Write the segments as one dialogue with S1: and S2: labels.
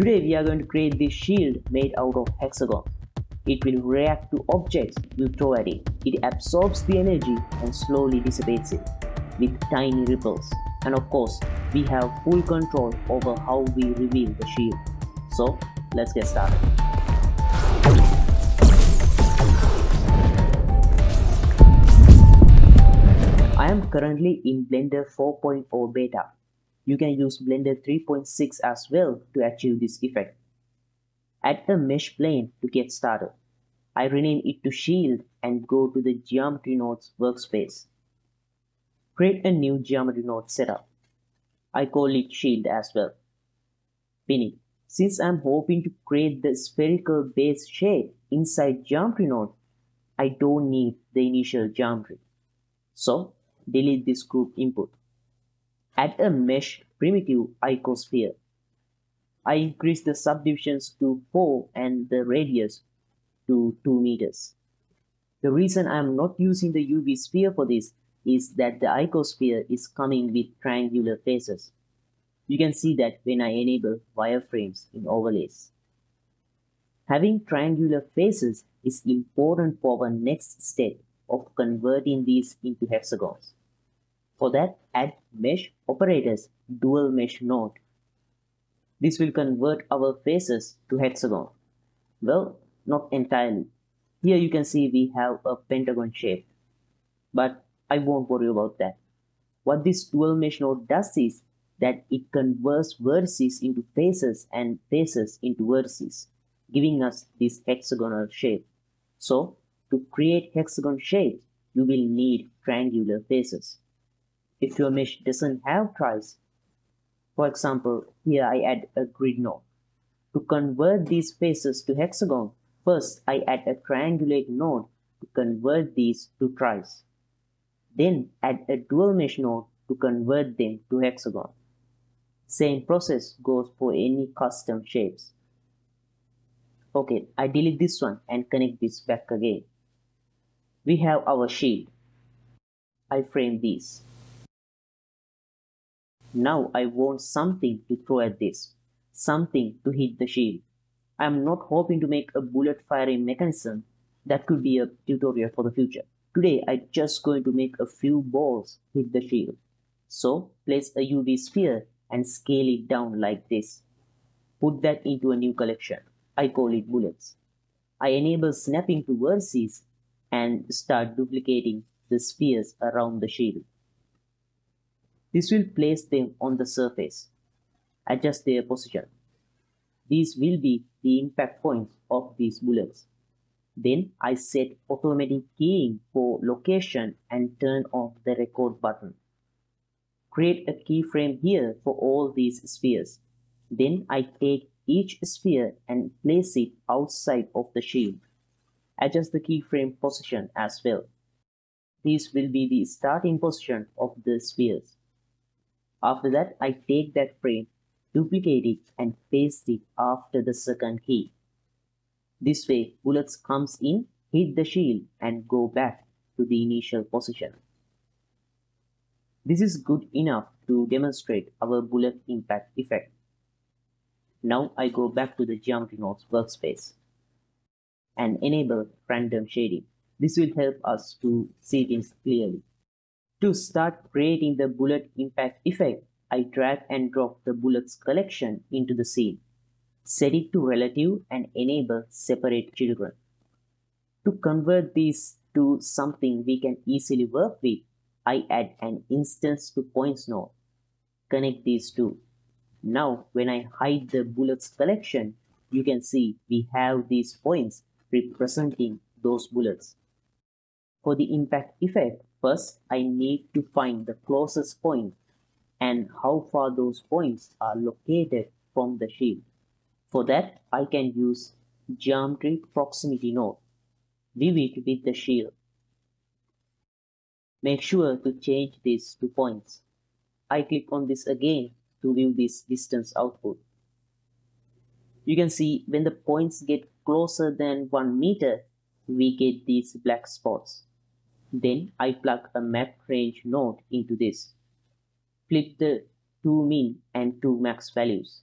S1: Today we are going to create this shield made out of hexagon. It will react to objects you throw at it. It absorbs the energy and slowly dissipates it with tiny ripples. And of course, we have full control over how we reveal the shield. So let's get started. I am currently in Blender 4.0 beta. You can use Blender 3.6 as well to achieve this effect. Add a mesh plane to get started. I rename it to Shield and go to the Geometry Nodes workspace. Create a new Geometry Node setup. I call it Shield as well. Pin it. Since I'm hoping to create the spherical base shape inside Geometry Node, I don't need the initial geometry. So delete this group input. Add a mesh primitive icosphere. I increase the subdivisions to 4 and the radius to 2 meters. The reason I am not using the UV sphere for this is that the icosphere is coming with triangular faces. You can see that when I enable wireframes in overlays. Having triangular faces is important for our next step of converting these into hexagons. For that, add mesh operators dual mesh node. This will convert our faces to hexagon. Well, not entirely. Here you can see we have a pentagon shape. But I won't worry about that. What this dual mesh node does is that it converts vertices into faces and faces into vertices, giving us this hexagonal shape. So, to create hexagon shapes, you will need triangular faces. If your mesh doesn't have tris, for example, here I add a grid node. To convert these faces to hexagon, first I add a triangulate node to convert these to tris. Then add a dual mesh node to convert them to hexagon. Same process goes for any custom shapes. Okay, I delete this one and connect this back again. We have our shield. I frame these. Now I want something to throw at this, something to hit the shield. I am not hoping to make a bullet firing mechanism. That could be a tutorial for the future. Today I'm just going to make a few balls hit the shield. So place a UV sphere and scale it down like this. Put that into a new collection. I call it bullets. I enable snapping to vertices and start duplicating the spheres around the shield. This will place them on the surface. Adjust their position. These will be the impact points of these bullets. Then I set automatic keying for location and turn off the record button. Create a keyframe here for all these spheres. Then I take each sphere and place it outside of the shield. Adjust the keyframe position as well. This will be the starting position of the spheres. After that, I take that frame, duplicate it and paste it after the second key. This way, bullets comes in, hit the shield and go back to the initial position. This is good enough to demonstrate our bullet impact effect. Now I go back to the Geometry Nodes workspace and enable random shading. This will help us to see things clearly. To start creating the bullet impact effect, I drag and drop the bullets collection into the scene. Set it to relative and enable separate children. To convert these to something we can easily work with, I add an instance to points node. Connect these two. Now when I hide the bullets collection, you can see we have these points representing those bullets. For the impact effect, first I need to find the closest point and how far those points are located from the shield. For that, I can use geometry proximity node. View it with the shield. Make sure to change this to points. I click on this again to view this distance output. You can see when the points get closer than 1 meter, we get these black spots. Then I plug a map range node into this. Flip the to min and to max values.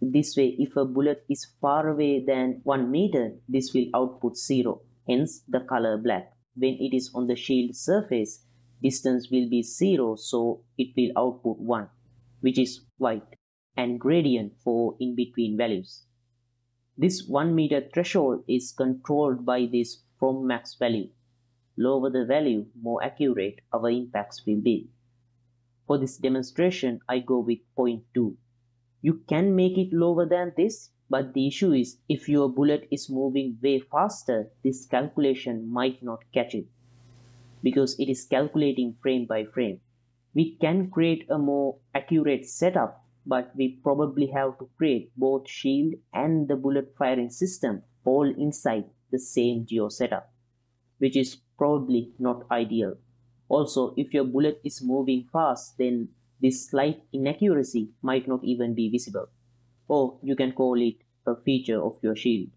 S1: This way, if a bullet is far away than 1 meter, this will output 0, hence the color black. When it is on the shield surface, distance will be 0, so it will output 1, which is white, and gradient for in-between values. This 1 meter threshold is controlled by this from max value. Lower the value, more accurate our impacts will be. For this demonstration, I go with 0.2. You can make it lower than this, but the issue is if your bullet is moving way faster, this calculation might not catch it because it is calculating frame by frame. We can create a more accurate setup, but we probably have to create both shield and the bullet firing system all inside the same geo setup, which is probably not ideal. Also, if your bullet is moving fast, then this slight inaccuracy might not even be visible. Or you can call it a feature of your shield.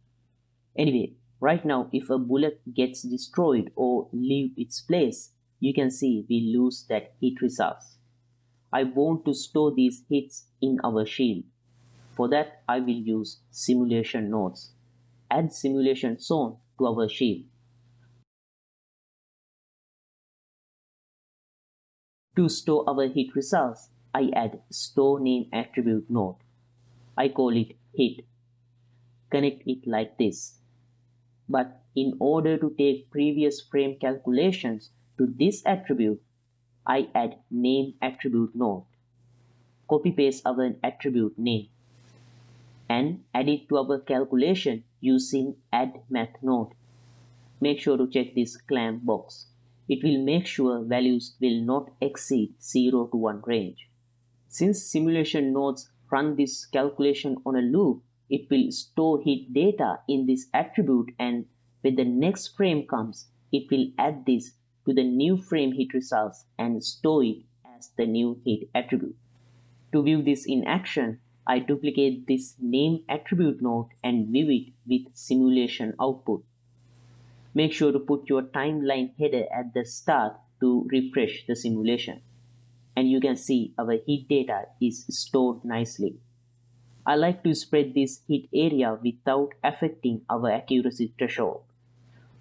S1: Anyway, right now if a bullet gets destroyed or leave its place, you can see we lose that hit results. I want to store these hits in our shield. For that, I will use simulation nodes. Add simulation zone to our shield. To store our hit results, I add store name attribute node. I call it hit. Connect it like this. But in order to take previous frame calculations to this attribute, I add name attribute node. Copy paste our attribute name and add it to our calculation using add math node. Make sure to check this clamp box it will make sure values will not exceed 0 to 1 range. Since simulation nodes run this calculation on a loop, it will store heat data in this attribute and when the next frame comes, it will add this to the new frame heat results and store it as the new heat attribute. To view this in action, I duplicate this name attribute node and view it with simulation output. Make sure to put your timeline header at the start to refresh the simulation. And you can see our heat data is stored nicely. I like to spread this heat area without affecting our accuracy threshold.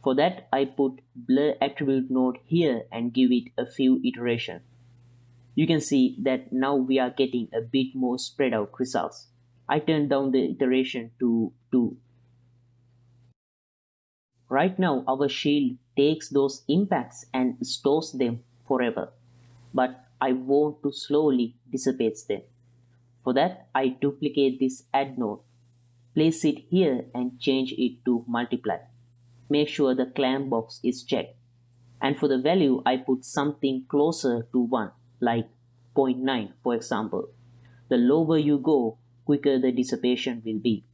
S1: For that, I put blur attribute node here and give it a few iterations. You can see that now we are getting a bit more spread out results. I turn down the iteration to 2 Right now, our shield takes those impacts and stores them forever. But I want to slowly dissipate them. For that, I duplicate this add node, place it here and change it to multiply. Make sure the clamp box is checked. And for the value, I put something closer to 1, like 0.9 for example. The lower you go, quicker the dissipation will be.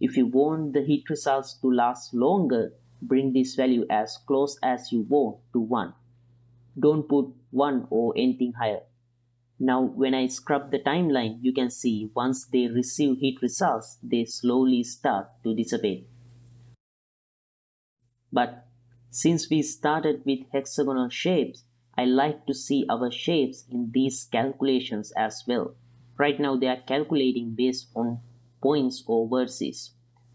S1: If you want the hit results to last longer, bring this value as close as you want to 1. Don't put 1 or anything higher. Now when I scrub the timeline, you can see once they receive hit results, they slowly start to dissipate. But since we started with hexagonal shapes, I like to see our shapes in these calculations as well. Right now they are calculating based on points or vertices.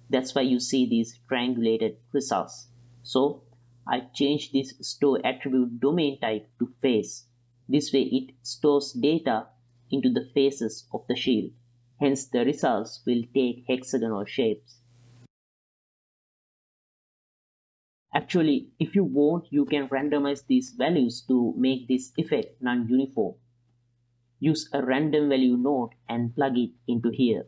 S1: That's why you see these triangulated results. So I change this store attribute domain type to face. This way it stores data into the faces of the shield. Hence the results will take hexagonal shapes. Actually, if you want, you can randomize these values to make this effect non-uniform. Use a random value node and plug it into here.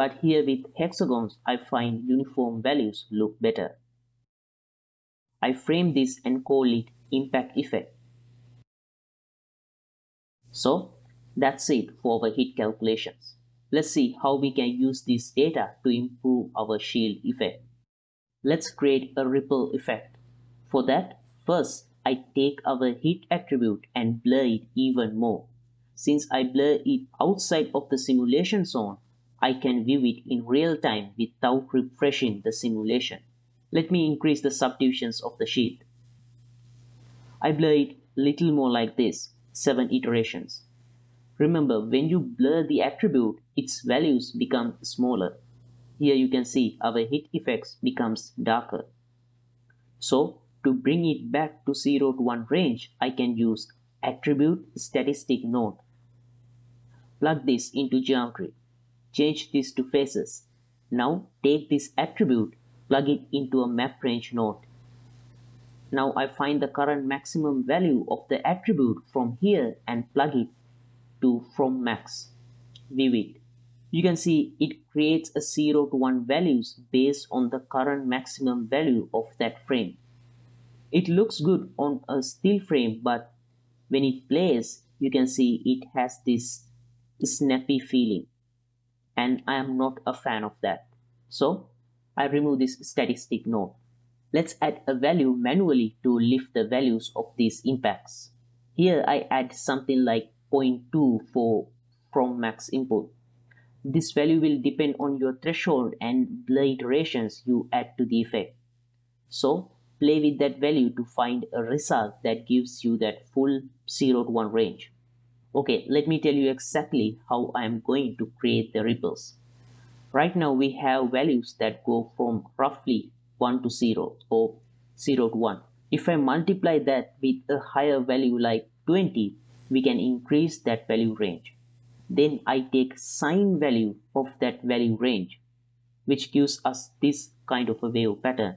S1: But here with hexagons, I find uniform values look better. I frame this and call it impact effect. So that's it for our hit calculations. Let's see how we can use this data to improve our shield effect. Let's create a ripple effect. For that, first I take our heat attribute and blur it even more. Since I blur it outside of the simulation zone, I can view it in real time without refreshing the simulation. Let me increase the subdivisions of the sheet. I blur it little more like this, 7 iterations. Remember, when you blur the attribute, its values become smaller. Here you can see our hit effects becomes darker. So to bring it back to 0 to 1 range, I can use attribute statistic node. Plug this into geometry. Change this to faces. Now take this attribute, plug it into a map range node. Now I find the current maximum value of the attribute from here and plug it to from max. View it. You can see it creates a 0 to 1 values based on the current maximum value of that frame. It looks good on a still frame but when it plays you can see it has this snappy feeling and I am not a fan of that. So I remove this statistic node. Let's add a value manually to lift the values of these impacts. Here I add something like 0.2 for from max input. This value will depend on your threshold and blur iterations you add to the effect. So play with that value to find a result that gives you that full 0 to 1 range. Okay, let me tell you exactly how I am going to create the ripples. Right now we have values that go from roughly 1 to 0 or 0 to 1. If I multiply that with a higher value like 20, we can increase that value range. Then I take sine value of that value range, which gives us this kind of a wave pattern.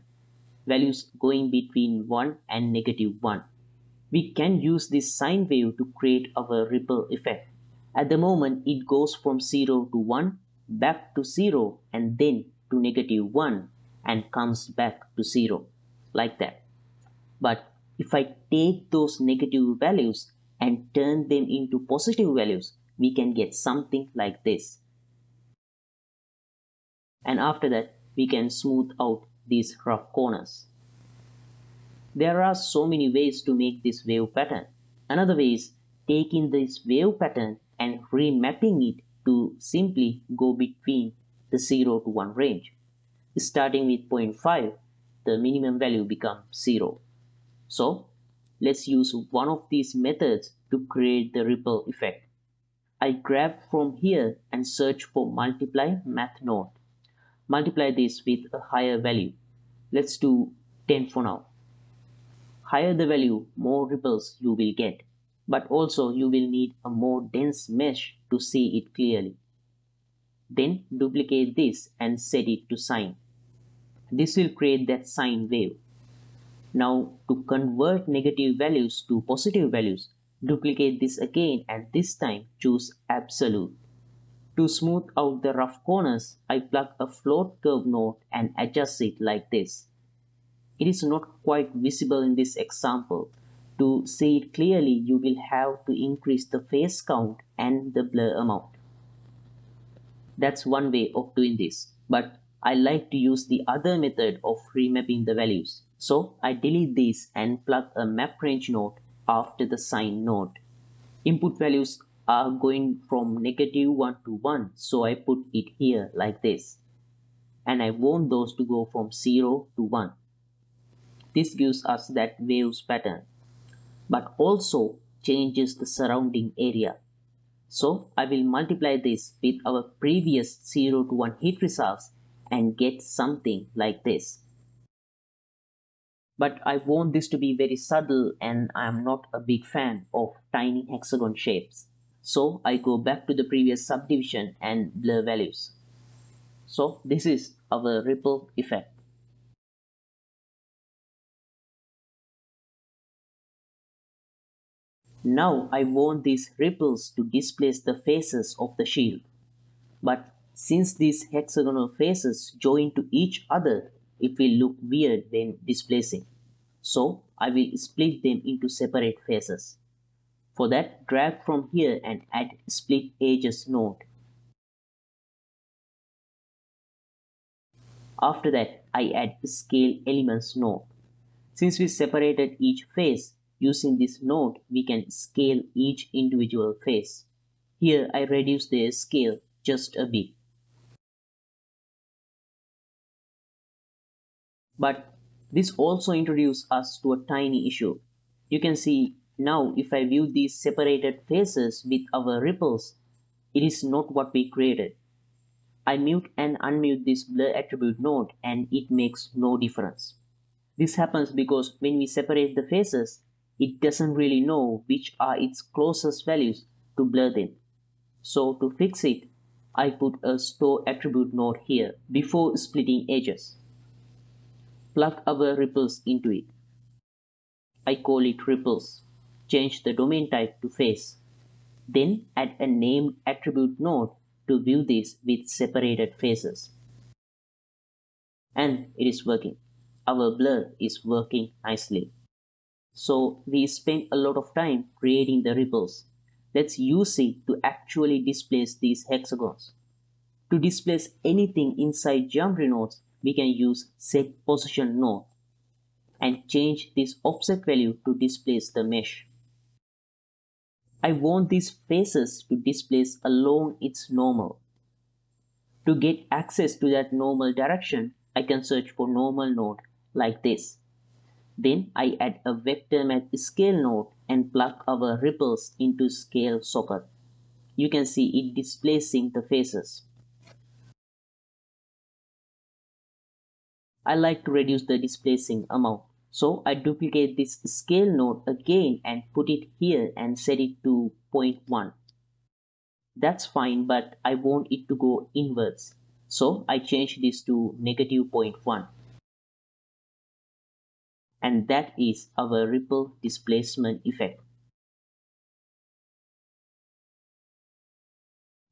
S1: Values going between 1 and negative 1. We can use this sine wave to create our ripple effect. At the moment, it goes from 0 to 1, back to 0, and then to negative 1 and comes back to 0 like that. But if I take those negative values and turn them into positive values, we can get something like this. And after that, we can smooth out these rough corners. There are so many ways to make this wave pattern. Another way is taking this wave pattern and remapping it to simply go between the 0 to 1 range. Starting with 0.5 the minimum value becomes 0 so let's use one of these methods to create the ripple effect. I grab from here and search for multiply math node. Multiply this with a higher value. Let's do 10 for now higher the value more ripples you will get but also you will need a more dense mesh to see it clearly then duplicate this and set it to sine this will create that sine wave. Now to convert negative values to positive values, duplicate this again and this time choose absolute. To smooth out the rough corners, I plug a float curve node and adjust it like this. It is not quite visible in this example. To see it clearly, you will have to increase the face count and the blur amount. That's one way of doing this, but I like to use the other method of remapping the values. So I delete this and plug a map range node after the sine node. Input values are going from negative 1 to 1 so I put it here like this. And I want those to go from 0 to 1. This gives us that waves pattern but also changes the surrounding area. So I will multiply this with our previous 0 to 1 heat results and get something like this. But I want this to be very subtle and I am not a big fan of tiny hexagon shapes. So I go back to the previous subdivision and blur values. So this is our ripple effect. Now I want these ripples to displace the faces of the shield. But since these hexagonal faces join to each other, it will look weird when displacing. So I will split them into separate faces. For that, drag from here and add split edges node. After that, I add scale elements node. Since we separated each face, using this node, we can scale each individual face. Here I reduce their scale just a bit. But this also introduces us to a tiny issue. You can see Now if I view these separated faces with our ripples, it is not what we created. I mute and unmute this blur attribute node and it makes no difference. This happens because when we separate the faces, it doesn't really know which are its closest values to blur them. So to fix it, I put a store attribute node here before splitting edges. Plug our ripples into it. I call it ripples. Change the domain type to face. Then add a named attribute node to view this with separated faces. And it is working. Our blur is working nicely. So we spend a lot of time creating the ripples. Let's use it to actually displace these hexagons. To displace anything inside geometry nodes, we can use set position node and change this offset value to displace the mesh. I want these faces to displace along its normal. To get access to that normal direction, I can search for normal node like this. Then I add a vector math scale node and plug our ripples into scale socket. You can see it displacing the faces. I like to reduce the displacing amount. So I duplicate this scale node again and put it here and set it to 0.1. That's fine, but I want it to go inwards. So I change this to negative 0.1. And that is our ripple displacement effect.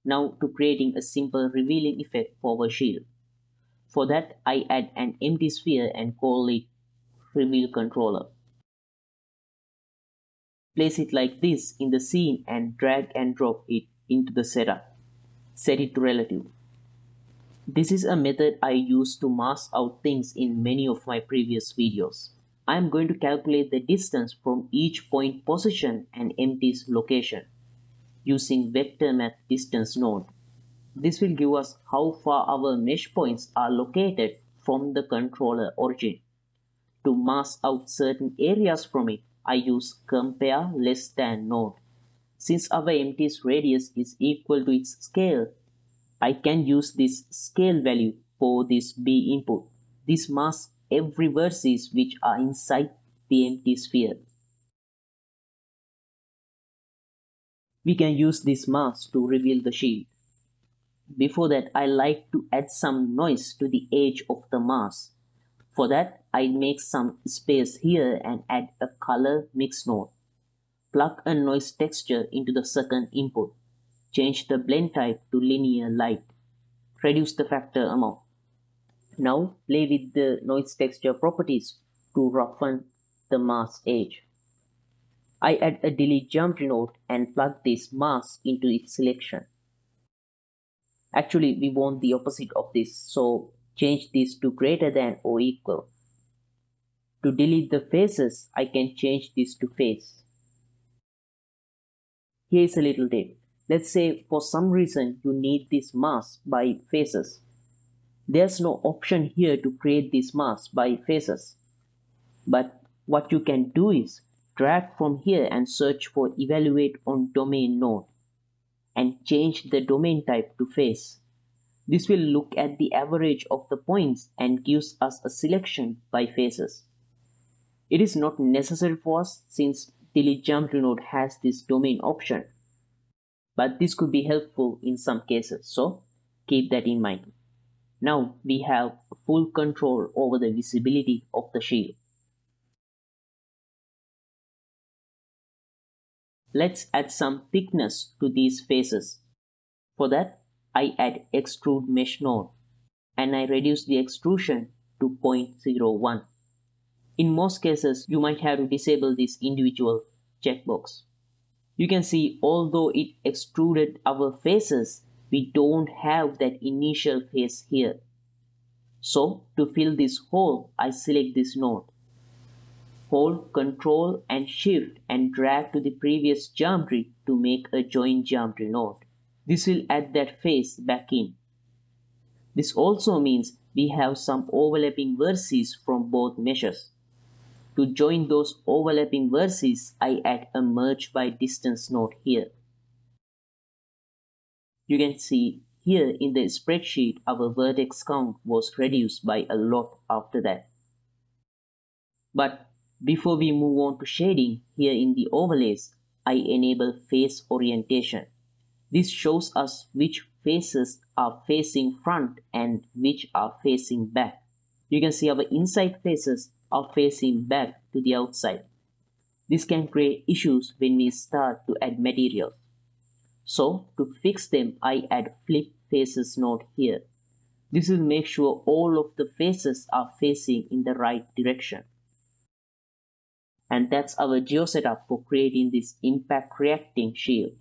S1: Now to creating a simple revealing effect for our shield. For that, I add an empty sphere and call it reveal controller. Place it like this in the scene and drag and drop it into the setup. Set it to relative. This is a method I use to mask out things in many of my previous videos. I am going to calculate the distance from each point position and empty's location using vector math distance node. This will give us how far our mesh points are located from the controller origin. To mask out certain areas from it, I use compare less than node. Since our empty's radius is equal to its scale, I can use this scale value for this B input. This masks every vertices which are inside the empty sphere. We can use this mask to reveal the shield. Before that, I like to add some noise to the edge of the mask. For that, I make some space here and add a color mix node. Plug a noise texture into the second input. Change the blend type to linear light. Reduce the factor amount. Now play with the noise texture properties to roughen the mask edge. I add a delete jump node and plug this mask into its selection. Actually, we want the opposite of this, so change this to greater than or equal. To delete the faces, I can change this to face. Here is a little tip. Let's say for some reason you need this mask by faces. There's no option here to create this mask by faces. But what you can do is drag from here and search for evaluate on domain node and change the domain type to face. This will look at the average of the points and gives us a selection by faces. It is not necessary for us since delete Jump node has this domain option. But this could be helpful in some cases, so keep that in mind. Now we have full control over the visibility of the shield. Let's add some thickness to these faces. For that, I add extrude mesh node and I reduce the extrusion to 0.01. In most cases, you might have to disable this individual checkbox. You can see although it extruded our faces, we don't have that initial face here. So to fill this hole, I select this node. Hold Ctrl and Shift and drag to the previous geometry to make a join geometry node. This will add that face back in. This also means we have some overlapping vertices from both meshes. To join those overlapping vertices, I add a merge by distance node here. You can see here in the spreadsheet our vertex count was reduced by a lot after that. But before we move on to shading, here in the overlays, I enable face orientation. This shows us which faces are facing front and which are facing back. You can see our inside faces are facing back to the outside. This can create issues when we start to add material. So to fix them, I add flip faces node here. This will make sure all of the faces are facing in the right direction. And that's our geo setup for creating this impact reacting shield.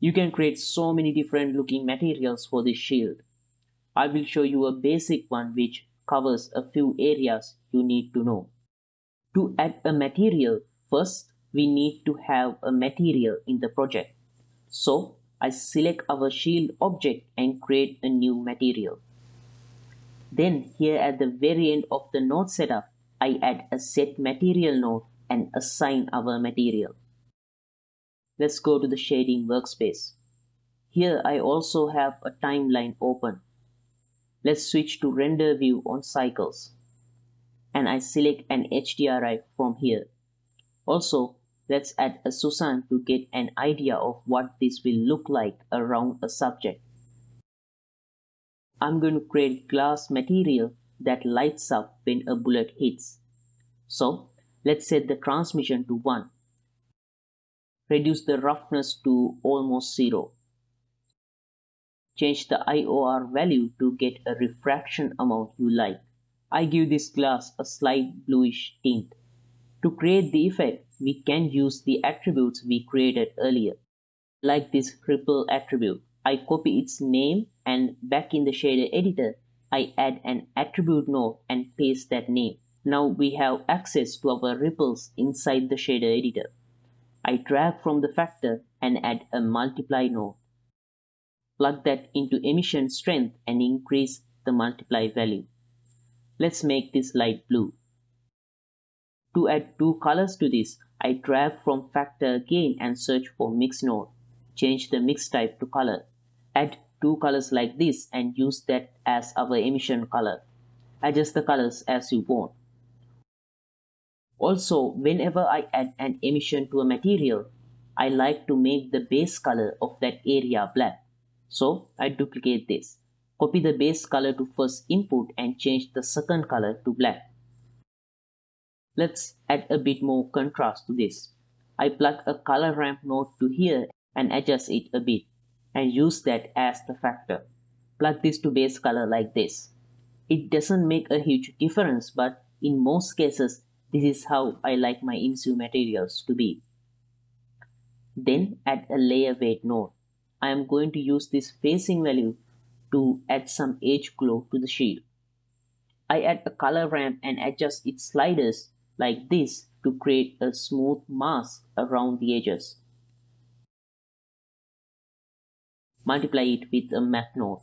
S1: You can create so many different looking materials for this shield. I will show you a basic one which covers a few areas you need to know. To add a material, first we need to have a material in the project. So I select our shield object and create a new material. Then here at the very end of the node setup, I add a set material node and assign our material. Let's go to the shading workspace. Here I also have a timeline open. Let's switch to render view on cycles. And I select an HDRI from here. Also, let's add a Suzanne to get an idea of what this will look like around a subject. I'm going to create glass material that lights up when a bullet hits. So let's set the transmission to 1. Reduce the roughness to almost 0. Change the IOR value to get a refraction amount you like. I give this glass a slight bluish tint. To create the effect, we can use the attributes we created earlier. Like this ripple attribute, I copy its name and back in the shader editor, I add an attribute node and paste that name. Now we have access to our ripples inside the shader editor. I drag from the factor and add a multiply node plug that into emission strength and increase the multiply value. Let's make this light blue. To add two colors to this, I drag from factor again and search for mix node. Change the mix type to color. Add two colors like this and use that as our emission color. Adjust the colors as you want. Also, whenever I add an emission to a material, I like to make the base color of that area black. So I duplicate this. Copy the base color to first input and change the second color to black. Let's add a bit more contrast to this. I plug a color ramp node to here and adjust it a bit and use that as the factor. Plug this to base color like this. It doesn't make a huge difference but in most cases this is how I like my emissive materials to be. Then add a layer weight node. I am going to use this facing value to add some edge glow to the shield. I add a color ramp and adjust its sliders like this to create a smooth mask around the edges. Multiply it with a math node.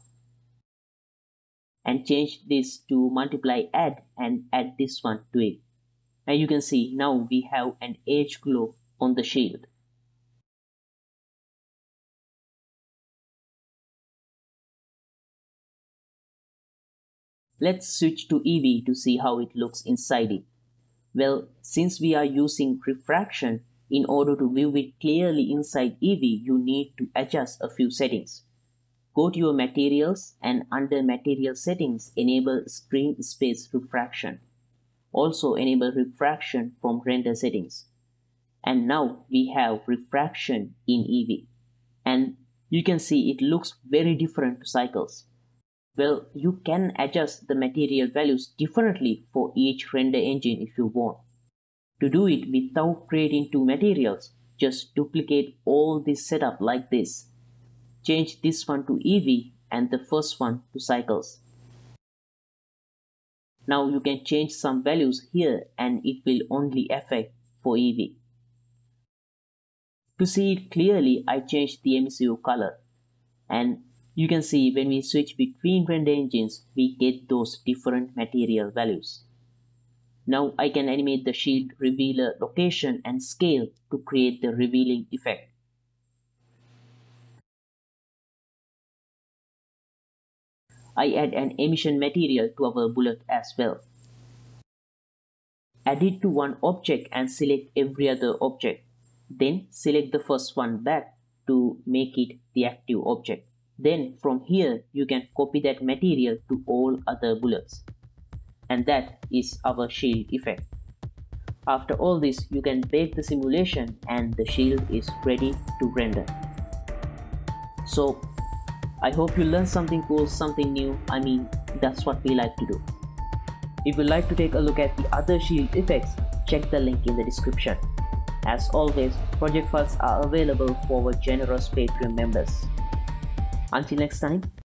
S1: And change this to multiply add and add this one to it. And you can see now we have an edge glow on the shield. Let's switch to Eevee to see how it looks inside it. Well, since we are using refraction, in order to view it clearly inside Eevee, you need to adjust a few settings. Go to your materials and under material settings, enable screen space refraction. Also enable refraction from render settings. And now we have refraction in Eevee. And you can see it looks very different to cycles. Well, you can adjust the material values differently for each render engine if you want. To do it without creating two materials, just duplicate all this setup like this. Change this one to Eevee and the first one to cycles. Now you can change some values here and it will only affect for Eevee. To see it clearly, I changed the emissive color and You can see when we switch between render engines, we get those different material values. Now I can animate the shield revealer location and scale to create the revealing effect. I add an emission material to our bullet as well. Add it to one object and select every other object. Then select the first one back to make it the active object. Then from here you can copy that material to all other bullets. And that is our shield effect. After all this you can bake the simulation and the shield is ready to render. So I hope you learned something cool, something new. I mean, that's what we like to do. If you'd like to take a look at the other shield effects, check the link in the description. As always, project files are available for our generous Patreon members. Until next time,